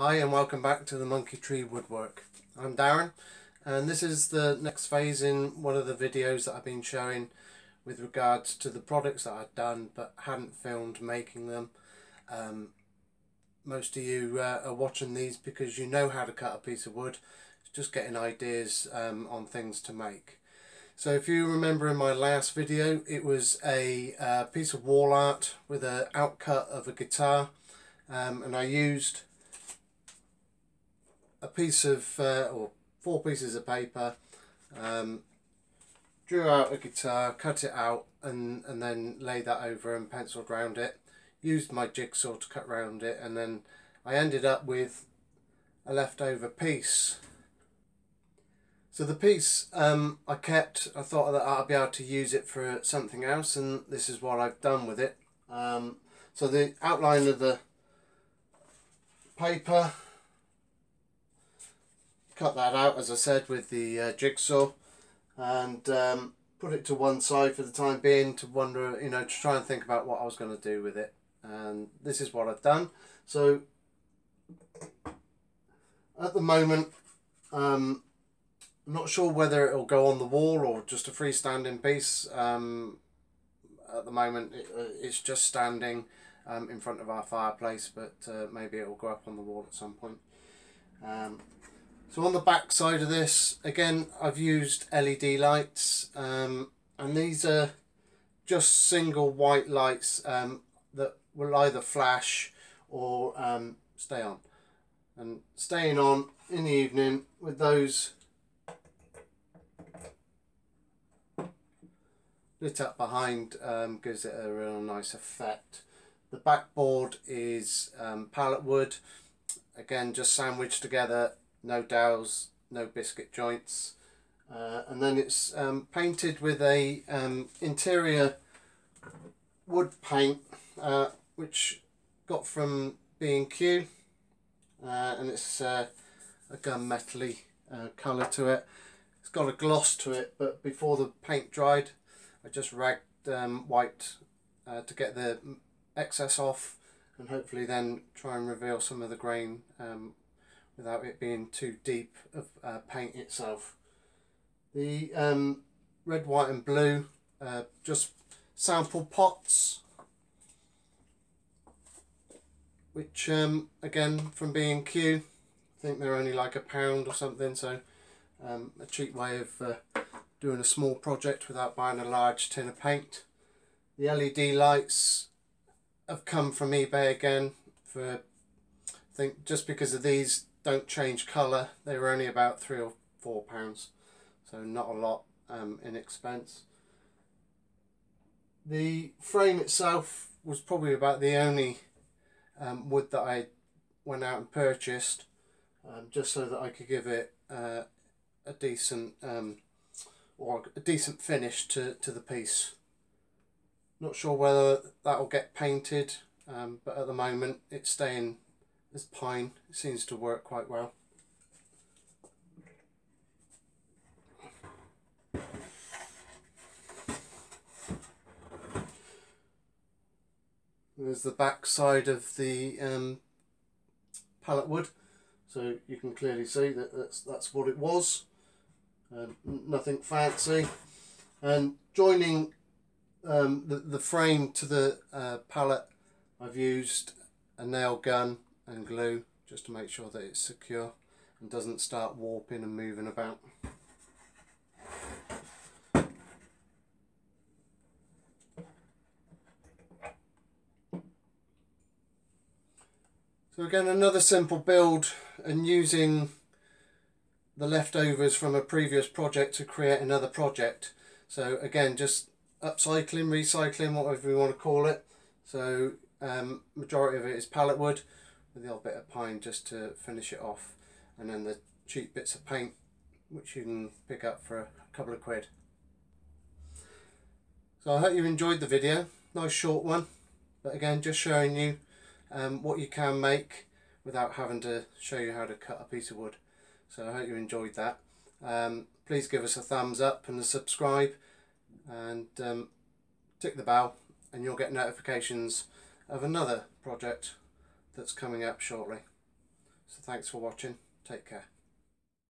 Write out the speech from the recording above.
Hi and welcome back to the Monkey Tree Woodwork. I'm Darren and this is the next phase in one of the videos that I've been showing with regards to the products that I've done but hadn't filmed making them. Um, most of you uh, are watching these because you know how to cut a piece of wood, it's just getting ideas um, on things to make. So if you remember in my last video it was a uh, piece of wall art with an outcut of a guitar um, and I used a piece of uh, or four pieces of paper um, drew out a guitar cut it out and and then laid that over and penciled around it used my jigsaw to cut around it and then I ended up with a leftover piece. So the piece um, I kept I thought that I'd be able to use it for something else and this is what I've done with it. Um, so the outline of the paper cut that out as I said with the uh, jigsaw and um, put it to one side for the time being to wonder you know to try and think about what I was going to do with it. And this is what I've done. So at the moment um, I'm not sure whether it'll go on the wall or just a freestanding piece. Um, at the moment it, uh, it's just standing um, in front of our fireplace but uh, maybe it will go up on the wall at some point. Um, so on the back side of this, again, I've used LED lights um, and these are just single white lights um, that will either flash or um, stay on. And staying on in the evening with those lit up behind um, gives it a real nice effect. The backboard is um, pallet wood, again just sandwiched together no dowels, no biscuit joints. Uh, and then it's um, painted with a um, interior wood paint uh, which got from B&Q uh, and it's uh, a gunmetally uh, colour to it. It's got a gloss to it but before the paint dried I just ragged um, white uh, to get the excess off and hopefully then try and reveal some of the grain um, without it being too deep of uh, paint itself. The um, red, white and blue, uh, just sample pots, which um, again from B&Q, I think they're only like a pound or something, so um, a cheap way of uh, doing a small project without buying a large tin of paint. The LED lights have come from eBay again for I think just because of these don't change colour. They were only about three or four pounds, so not a lot um, in expense. The frame itself was probably about the only um, wood that I went out and purchased, um, just so that I could give it uh, a decent um, or a decent finish to, to the piece. Not sure whether that will get painted, um, but at the moment it's staying this pine seems to work quite well. There's the back side of the um, pallet wood, so you can clearly see that that's, that's what it was. Um, nothing fancy. And joining um, the, the frame to the uh, pallet, I've used a nail gun and glue just to make sure that it's secure and doesn't start warping and moving about. So again another simple build and using the leftovers from a previous project to create another project. So again just upcycling, recycling, whatever you want to call it. So um, majority of it is pallet wood with the odd bit of pine just to finish it off and then the cheap bits of paint which you can pick up for a couple of quid. So I hope you enjoyed the video, nice short one but again just showing you um, what you can make without having to show you how to cut a piece of wood. So I hope you enjoyed that. Um, please give us a thumbs up and a subscribe and um, tick the bell and you'll get notifications of another project that's coming up shortly. So thanks for watching. Take care.